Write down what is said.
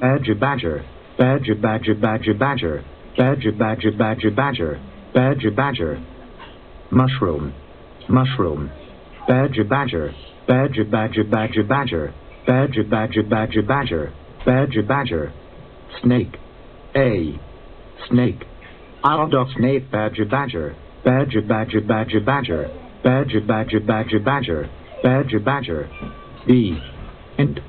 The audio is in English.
Badger badger. Badger badger badger badger. Badger badger badger badger. Badger badger. Mushroom. Mushroom. Badger badger. Badger badger badger badger. Badger badger badger badger. Badger badger. Snake. A. Snake. Owl dog snake badger badger. Badger badger badger badger. Badger badger badger badger. Badger badger. B. And.